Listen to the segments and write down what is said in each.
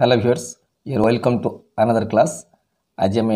Hello viewers you are welcome to another आज आम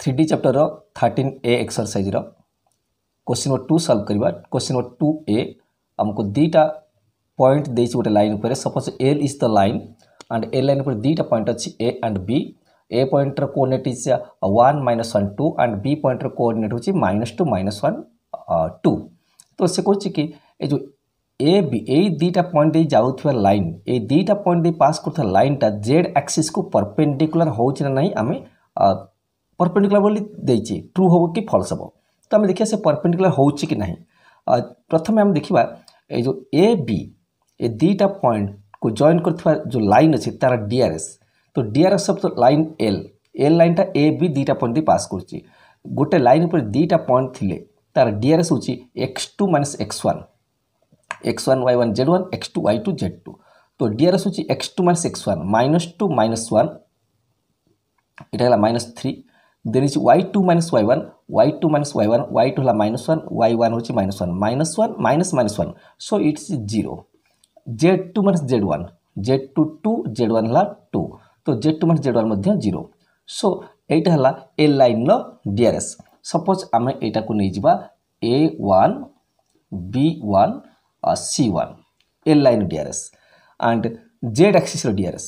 three D chapter thirteen A exercise question number two solve करवा question number two ए आमको दुईटा point दे गोटे लाइन उपर। Suppose L is the line and A line उपर दुईटा पॉइंट अच्छी A and B A pointer coordinate is one minus one two and B pointer coordinate हूँ minus two minus one two तो सी कहे कि जो ଏ ବି ଏଇ ଦୁଇଟା ପଏଣ୍ଟ ଦେଇ ଯାଉଥିବା ଲାଇନ୍ ଏଇ ଦୁଇଟା ପଏଣ୍ଟ ଦେଇ ପାସ୍ କରୁଥିବା ଲାଇନ୍ଟା ଜେଡ୍ ଆକ୍ସିସ୍କୁ ପରପେଣ୍ଡିକୁଲାର ହେଉଛି ନା ନାହିଁ ଆମେ ପରପେଣ୍ଡିକୁଲାର ବୋଲି ଦେଇଛି ଟ୍ରୁ ହେବ କି ଫଲ୍ସ ହେବ ତ ଆମେ ଦେଖିବା ସେ ପରପେଣ୍ଡିକୁଲାର ହେଉଛି କି ନାହିଁ ପ୍ରଥମେ ଆମେ ଦେଖିବା ଏଇ ଯେଉଁ ଏ ବି ଏ ଦୁଇଟା ପଏଣ୍ଟକୁ ଜଏନ୍ କରୁଥିବା ଯେଉଁ ଲାଇନ୍ ଅଛି ତା'ର ଡିଆର୍ଏସ୍ ତ DRS of the line L L ଲାଇନ୍ଟା ଏ ବି ଦୁଇଟା ପଏଣ୍ଟ ଦେଇ ପାସ୍ କରୁଛି ଗୋଟେ ଲାଇନ୍ ଉପରେ ଦୁଇଟା ପଏଣ୍ଟ ଥିଲେ ତା'ର ଡିଆର୍ଏସ୍ ହେଉଛି x two minus x one X one Y one Z one X two Y two Z two তো ডিআর ଆସୁଛି X two minus X one minus two minus one এটা হল minus three then is Y two minus Y one Y two minus Y one Y two হল minus one Y one হচ্ছে minus one minus one minus minus one so it's zero Z two minus Z one Z two two Z one হল two তো Z two minus Z one মধ্যে zero so এইটা হল এ লাইনর DRS suppose ଆମେ ଏଇଟାକୁ ନେଇଯିବା A one B one c1 l line DRS and Z আক্সিসর DRS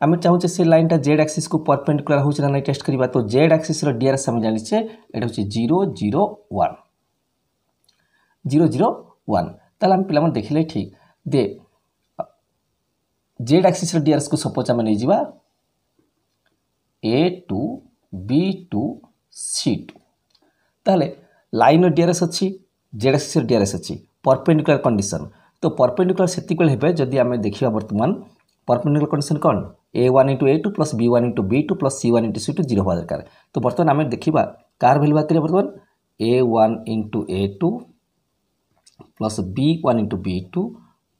আমি চাহুছে সে লাইনটা জেড আক্সিস কু পরপেন্ডিকুলার হচ্ছে না টেস্ট করা তো জেড আক্সিসর ডিআরএস আমি জানিছে এটা হচ্ছে zero zero one zero zero one তাহলে আমি পিলামানে দেখিলে ঠিক দে জেড আক্সিসর ডিআরএস কু সপোজ আমি নিয়ে যা A two B two C two ताल लाइन डिआरएस अच्छी जेड एक्सिस डिआरएस अच्छी परपेडिकुलार कंडीशन तो परपेडिकुलार से जदि आम देखा बर्तमान परपेडिकुलर कंडीशन कौन? A one into A two plus B one into B two plus C one into C two zero हवा दरकार। तो बर्तमान आम देखा कार भैल्यू बात करें बर्तमान A one into A two plus B one into B two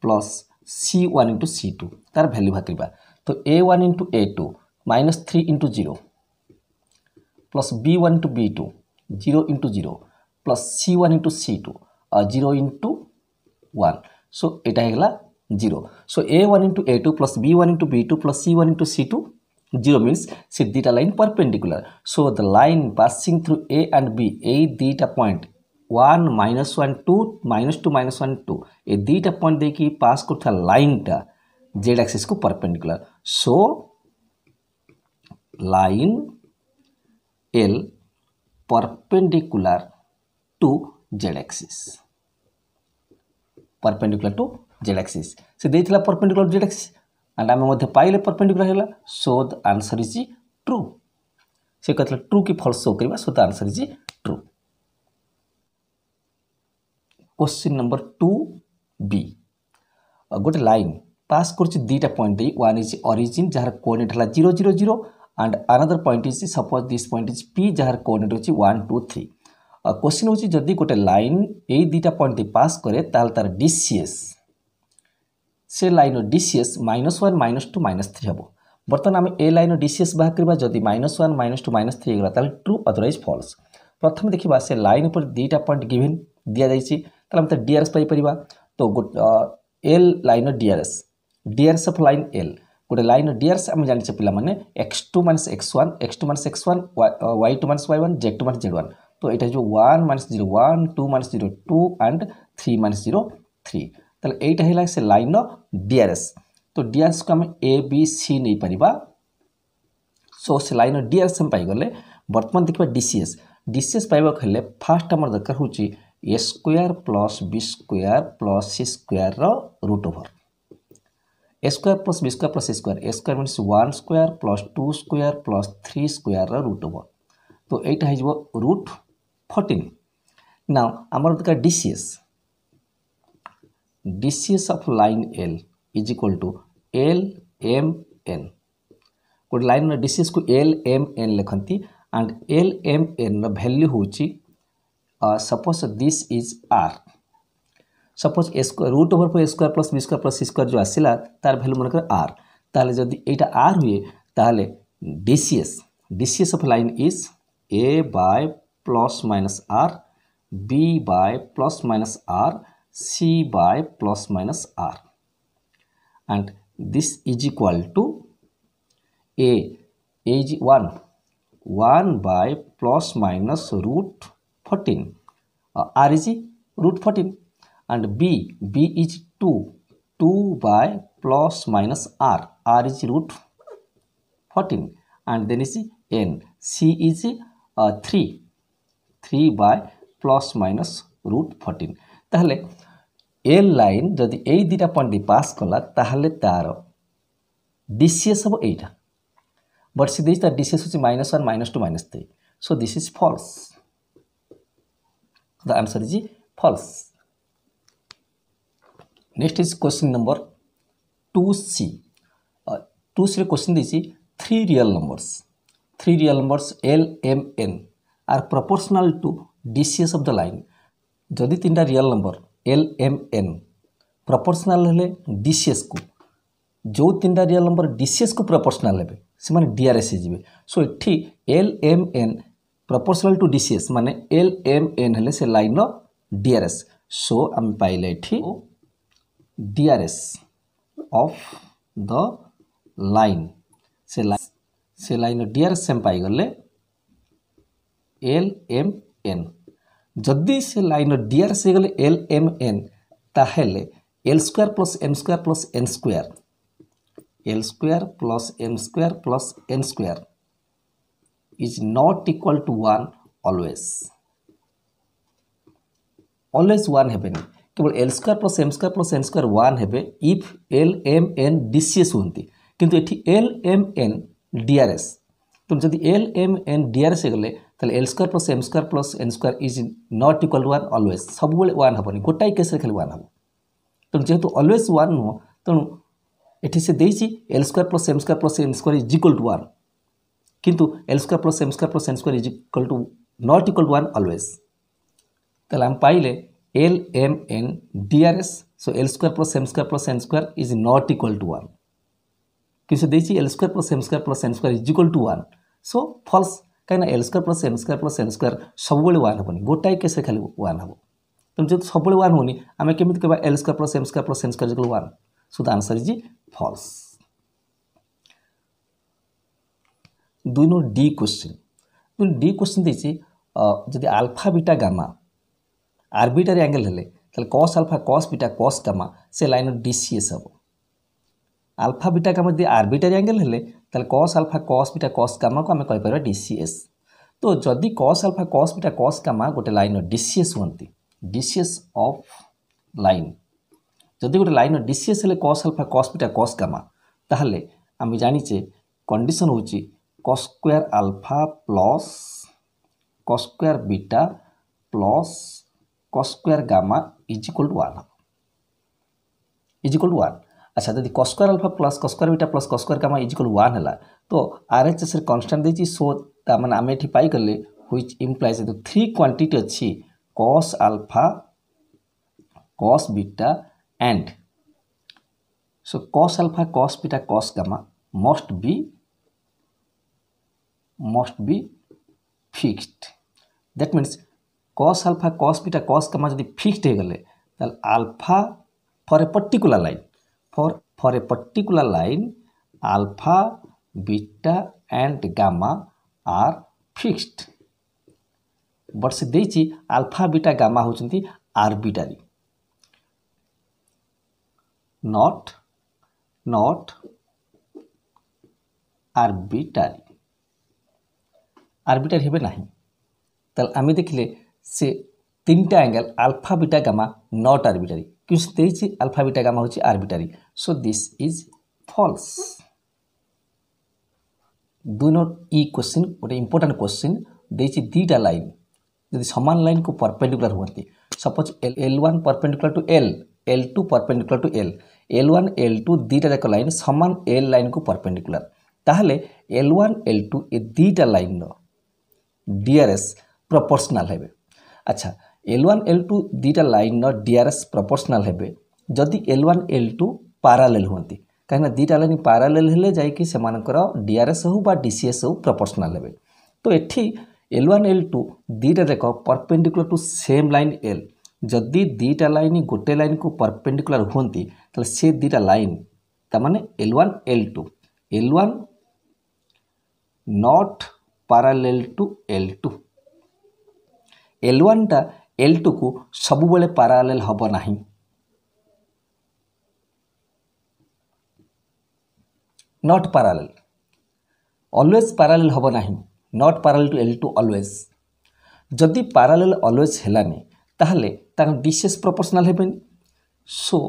plus C one into C two तार भैल्यू बात करवा तो A one into A two minus three into zero plus B one into B two zero into zero plus C one into C two zero into one so यहाँ zero so A one into A two plus B one into B two plus C one into C two zero means से दुटा line perpendicular so the line passing through A and B ए दुटा point one minus one two minus two minus one two ए दुटा point देखिए पास कर line टा Z axis को perpendicular so line L perpendicular to perpendicular to Z axis से देता perpendicular Z axis and आम पाइले परपेडिकुलर है so the answer is true से कहते ट्रू कि फल्स शो करवा so the answer is true question number two B गोटे लाइन पास कर पॉइंट दे वन इज़ ऑरिजिन जार कोऑर्डिनेट है zero zero zero and another point is suppose this point is P jar coordinate होची one two three question हूँ जदि गोटे line यही दुटा पॉइंट पास कै तार डीसीएस से line DCS minus one minus two minus three हम बर्तमान आम ए लाइन डीसीएस बाहर करवा जदि minus one minus two minus three होगा ट्रू अदरवाइज़ फल्स प्रथम देखा से लाइन पर दुटा पॉइंट गिभेन दि जाए आम डीआरएस पाइपर तो L line DRS DRS of line L गोटे लाइन डीआरएस आम जाने पे X two minus X one X two minus X one Y two minus Y one Z two minus Z one तो यहाँ जो one minus zero one two minus zero two and three minus zero three ताले यहाँ है से line DRS तो DRS को आम ए सी नहीं पार सो से लाइन डीआरएस हम पाईगले बर्तमान देखा डीसीएस डीसीएस हेल्ले फास्ट आम दरकार हूँ A plus B square plus C square root over A square plus B square plus C square A square mean one square plus two square plus three square root over तो यहाँ हो root fourteen now आमर दरकार DCS DCS of line L is equal to L M N गोटे line DCS को L M N लिखती and L M N value हूँ suppose this is R suppose A square root over पर A square plus B square plus C square जो आसला तार value मन कर आर ताले जदि यहाँ आर हुए ताले DCS DCS of line is A by plus minus r, b by plus minus r, c by plus minus r. And this is equal to a is 1 1 by plus minus root 14 uh, r is root 14 and b b is 2 2 by plus minus r. R is root 14 and then is n. C is uh, 3 three by plus minus root fourteen তাহলে এ line যদি এই দুইটা point দিয়ে pass কলা তাহলে তার DCs হব এইটা বট সি দিয়েছে তার ডিসিএস হচ্ছে minus one minus two minus three so this is false the answer is false next is question number two C two সিরে কোশ্চিন দিয়েছি three real numbers three real numbers L M N are proportional to dcs of the line ଯଦି ତିନିଟା real number L M N proportional ହେଲେ ଡିସିଏସ୍କୁ ଯେଉଁ ତିନିଟା real number ଡିସିଏସ୍କୁ proportional ହେବେ ସେମାନେ DRS ହେଇଯିବେ ସୋ ଏଠି L M N proportional to DCS ମାନେ ଏଲ୍ ଏମ୍ ଏନ୍ ହେଲେ ସେ ଲାଇନ୍ର ଡିଆର୍ଏସ୍ ସୋ ଆମେ ପାଇଲେ ଏଠି ଡିଆର୍ଏସ୍ ଅଫ୍ ଦ ଲାଇନ୍ ସେ ସେ ଲାଇନ୍ର ଡିଆର୍ଏସ୍ ଆମେ ପାଇଗଲେ एल एम एन जदि से लाइन डीआर से गले एल एम एन ताहले L square plus M square plus N square L square plus M square plus N square is not equal to one always always one केवल L square plus M square plus N square one if L M N DCs हूँ किंतु L M N DRS तो जब L M N DRS हो गले তাহলে L square plus M square plus N square is not equal to one always সবুলে one হবনি গোটাই কেসরে খালি ওয়ান হব তেমন যেহেতু অলওয়েজ ওয়ান নুহ তেমন এটি সে দিয়েছি L square plus M square plus N square is equal to one কিন্তু L square plus M square plus N square is equal to not equal to one always তাহলে আমি পাইলে L M N DRS so L square plus M square plus N square is not equal to one কিছু দিয়েছি L square plus M square plus N square is equal to one so false କାହିଁକିନା L square plus M square plus N square ସବୁବେଳେ one ହେବନି ଗୋଟାଏ କେସ୍ରେ ଖାଲି one ହେବ ତେଣୁ ଯେହେତୁ ସବୁବେଳେ ୱାନ୍ ହେଉନି ଆମେ କେମିତି କହିବା L square plus M square plus N square equal one so the answer is false দুই number the question the question দিয়েছি যদি alpha beta gamma arbitrary angle হলে তাহলে cos alpha cos beta cos gamma সে লাইনের DCs হব alpha beta gamma যদি arbitrary angle হলে তাহলে কস আলফা কস বিটা কস গামাকে আমি কইপারা ডিসিএস তো যদি cos alpha cos beta cos gamma গোটে লাইনর ডিসিএস হুঁতি ডিসিএস অফ লাইন যদি গোটে লাইনর ডিসিএস হলে cos alpha cos beta cos gamma তাহলে আমি জানিছে কন্ডিশন হচ্ছে cos square alpha plus cos square beta plus cos square gamma is equal to 1 is equal to 1 আচ্ছা যদি cos square alpha plus cos square beta plus cos square gamma is equal to 1 ହେଲା ତ RHS ରେ constant ଦେଇଛି show ତା ମାନେ ଆମେ ଏଠି ପାଇଗଲେ which implies ଯେହେତୁ থ্রি କ୍ୱାଣ୍ଟିଟି ଅଛି cos alpha cos beta and so cos alpha cos beta cos gamma must be must be fixed that means cos alpha cos beta cos gamma যদি fixed হয়ে গেলে তাহলে alpha for a particular line for, for a particular line, alpha, beta and gamma are fixed. But से देती alpha beta gamma होती arbitrary not not arbitrary arbitrary हे ना आम देखिले से तीन टा angle alpha beta gamma not arbitrary কিছু ଦେଇଛି ଆଲଫା ବିଟା ଗାମା ହେଉଛି arbitrary so this is false ଦୁଇ ନଟ୍ ଇ କୋଶ୍ଚିନ୍ ଗୋଟେ ଇମ୍ପୋର୍ଟାଣ୍ଟ କୋଶ୍ଚିନ୍ ଦେଇଛି ଦୁଇଟା ଲାଇନ୍ ଯଦି ସମାନ ଲାଇନ୍କୁ ପରପେଣ୍ଡିକୁଲାର ହୁଅନ୍ତି suppose L L one perpendicular to L L two perpendicular to L L one L two ଦୁଇଟା ଯାକ ଲାଇନ୍ ସମାନ ଏଲ୍ ଲାଇନ୍କୁ ପରପେଣ୍ଡିକୁଲାର ତାହେଲେ ଏଲ୍ ୱାନ୍ ଏଲ୍ ଟୁ ଏ ଦୁଇଟା ଲାଇନ୍ର ডিআরএস প্রপোর্শনাল হবে আচ্ছা ଏଲ୍ ୱାନ୍ ଏଲ୍ ଟୁ ଦୁଇଟା ଲାଇନ୍ର ଡି ଆର୍ ଏସ୍ ପ୍ରପୋର୍ସନାଲ୍ ହେବେ ଯଦି L one L two parallel ହୁଅନ୍ତି କାହିଁକିନା ଦୁଇଟା ଲାଇନ୍ ପାରାଲେଲ୍ ହେଲେ ଯାଇକି ସେମାନଙ୍କର ଡି ଆର୍ ଏସ୍ ହେଉ ବା ଡି ସି ଏସ୍ ହେଉ ପ୍ରପୋର୍ସନାଲ୍ ହେବେ ତ ଏଠି ଏଲ୍ ୱାନ୍ ଏଲ୍ ଟୁ ଦୁଇଟା ଯାକ perpendicular to same line L ଯଦି ଦୁଇଟା ଲାଇନ୍ ଗୋଟେ ଲାଇନ୍କୁ ପରପେଣ୍ଡିକୁଲାର ହୁଅନ୍ତି ତାହେଲେ ସେ ଦୁଇଟା ଲାଇନ୍ ତାମାନେ L one L two L one not parallel to L two L ୱାନ୍ଟା L ଟୁକୁ ସବୁବେଳେ ପାରାଲେଲ୍ ହେବ ନାହିଁ ନଟ୍ ପାରାଲେଲ୍ ଅଲୱେଜ୍ ପାରାଲେଲ୍ ହେବ ନାହିଁ not parallel to L two always ଯଦି ପାରାଲେଲ୍ ଅଲୱେଜ୍ ହେଲାନି ତାହେଲେ ତାଙ୍କ ଡିସେସ୍ ପ୍ରପୋର୍ସନାଲ୍ ହେବେନି so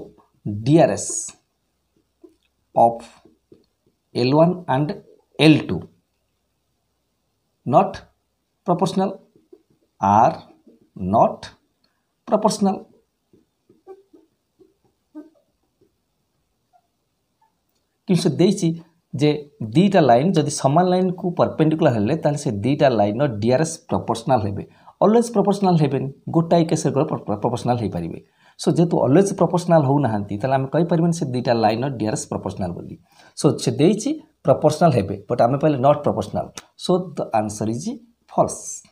DRS of L one and L two not proportional. किसी देखिए दीटा लाइन, जदि सामान लाइन को परपेडिकुला है से दीटा लाइन और डीआरएस प्रपोर्सनाल हे अलवेज प्रपोर्सनाल हे गोटाए केस प्रपोर्सनाल हो पारे सो जेहतु अलवेज प्रपोर्सनाल होना कहींपर से दुटा लाइन और डीआरएस प्रपोर्सनाल बोली। सो से देपोर्सनाल हे बट आम पहले not proportional so the answer is false